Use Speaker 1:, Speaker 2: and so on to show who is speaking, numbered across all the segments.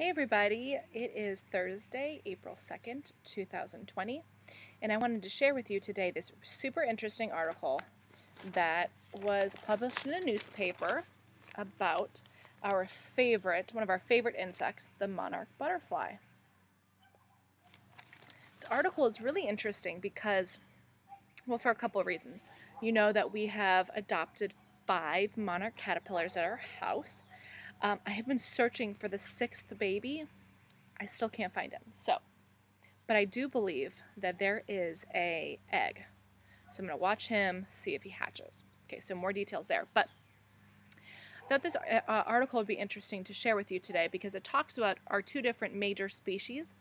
Speaker 1: Hey everybody, it is Thursday, April 2nd, 2020, and I wanted to share with you today this super interesting article that was published in a newspaper about our favorite, one of our favorite insects, the monarch butterfly. This article is really interesting because, well, for a couple of reasons. You know that we have adopted five monarch caterpillars at our house um, I have been searching for the sixth baby. I still can't find him. So, but I do believe that there is a egg. So I'm going to watch him, see if he hatches. Okay, so more details there. But I thought this uh, uh, article would be interesting to share with you today because it talks about our two different major species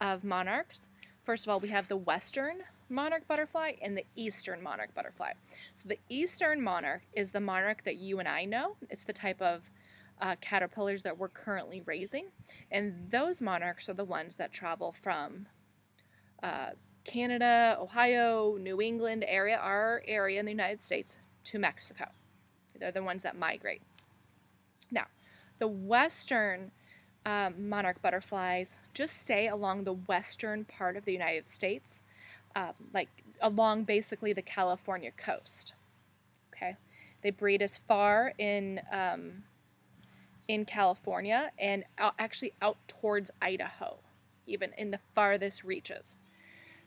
Speaker 1: of monarchs. First of all, we have the western monarch butterfly and the eastern monarch butterfly. So the eastern monarch is the monarch that you and I know. It's the type of uh, caterpillars that we're currently raising. And those monarchs are the ones that travel from uh, Canada, Ohio, New England area, our area in the United States, to Mexico. They're the ones that migrate. Now, the western um, monarch butterflies just stay along the western part of the United States, um, like along basically the California coast. Okay, they breed as far in um, in California and out, actually out towards Idaho, even in the farthest reaches.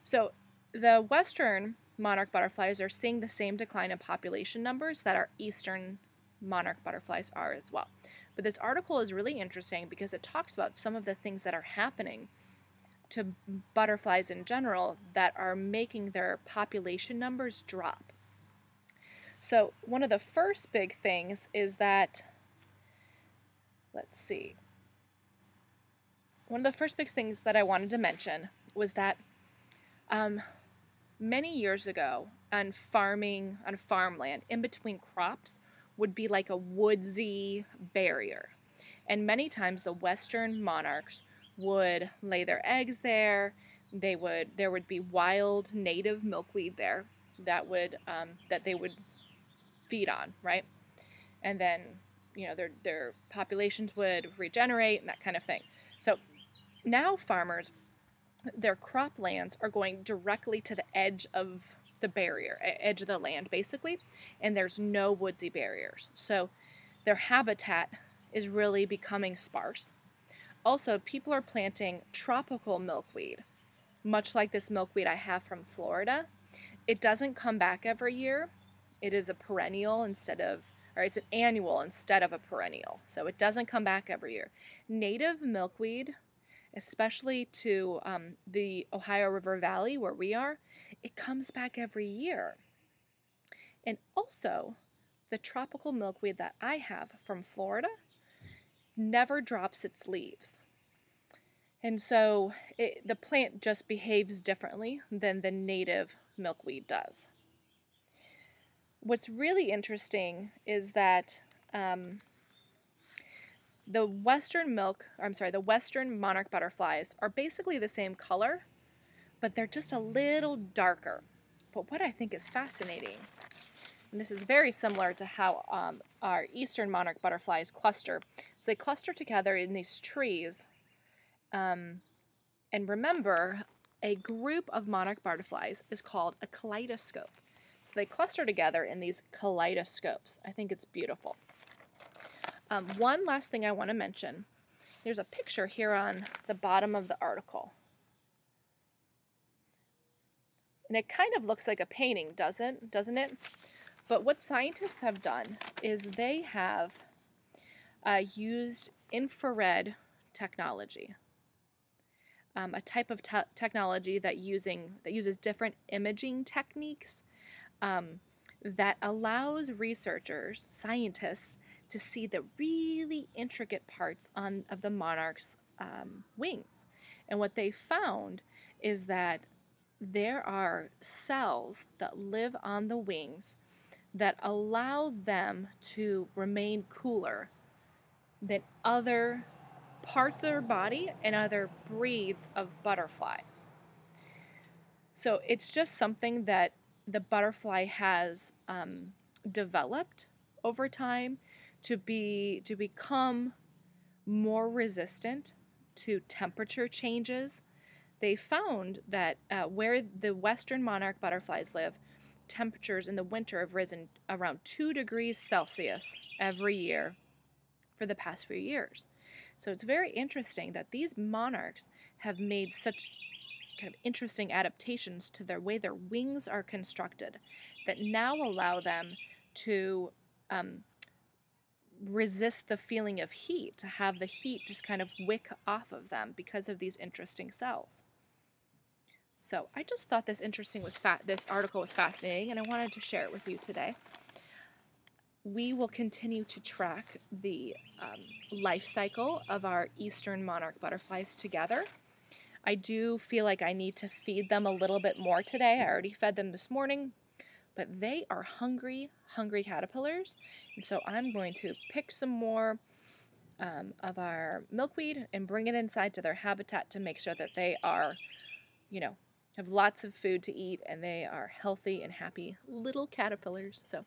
Speaker 1: So the western monarch butterflies are seeing the same decline in population numbers that our eastern monarch butterflies are as well. But this article is really interesting because it talks about some of the things that are happening to butterflies in general that are making their population numbers drop. So, one of the first big things is that let's see. One of the first big things that I wanted to mention was that um, many years ago on farming, on farmland, in between crops would be like a woodsy barrier. And many times the western monarchs would lay their eggs there. They would there would be wild native milkweed there that would um, that they would feed on, right? And then you know, their, their populations would regenerate and that kind of thing. So now farmers, their croplands are going directly to the edge of the barrier, edge of the land basically, and there's no woodsy barriers. So their habitat is really becoming sparse. Also, people are planting tropical milkweed, much like this milkweed I have from Florida. It doesn't come back every year. It is a perennial instead of or it's an annual instead of a perennial. So it doesn't come back every year. Native milkweed, especially to um, the Ohio River Valley where we are, it comes back every year. And also, the tropical milkweed that I have from Florida never drops its leaves. And so it, the plant just behaves differently than the native milkweed does what's really interesting is that um, the western milk, I'm sorry, the western monarch butterflies are basically the same color, but they're just a little darker. But what I think is fascinating, and this is very similar to how um, our eastern monarch butterflies cluster, is they cluster together in these trees. Um, and remember, a group of monarch butterflies is called a kaleidoscope. So they cluster together in these kaleidoscopes. I think it's beautiful. Um, one last thing I want to mention. There's a picture here on the bottom of the article. And it kind of looks like a painting, doesn't, doesn't it? But what scientists have done is they have uh, used infrared technology, um, a type of te technology that using that uses different imaging techniques um, that allows researchers, scientists, to see the really intricate parts on of the monarch's um, wings. And what they found is that there are cells that live on the wings that allow them to remain cooler than other parts of their body and other breeds of butterflies. So it's just something that the butterfly has um, developed over time to be to become more resistant to temperature changes, they found that uh, where the western monarch butterflies live, temperatures in the winter have risen around 2 degrees Celsius every year for the past few years. So it's very interesting that these monarchs have made such kind of interesting adaptations to their way their wings are constructed that now allow them to um, resist the feeling of heat, to have the heat just kind of wick off of them because of these interesting cells. So I just thought this interesting was fat. This article was fascinating, and I wanted to share it with you today. We will continue to track the um, life cycle of our eastern monarch butterflies together. I do feel like I need to feed them a little bit more today. I already fed them this morning, but they are hungry, hungry caterpillars. And so I'm going to pick some more um, of our milkweed and bring it inside to their habitat to make sure that they are, you know, have lots of food to eat and they are healthy and happy little caterpillars. So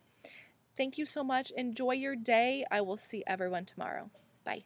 Speaker 1: thank you so much. Enjoy your day. I will see everyone tomorrow. Bye.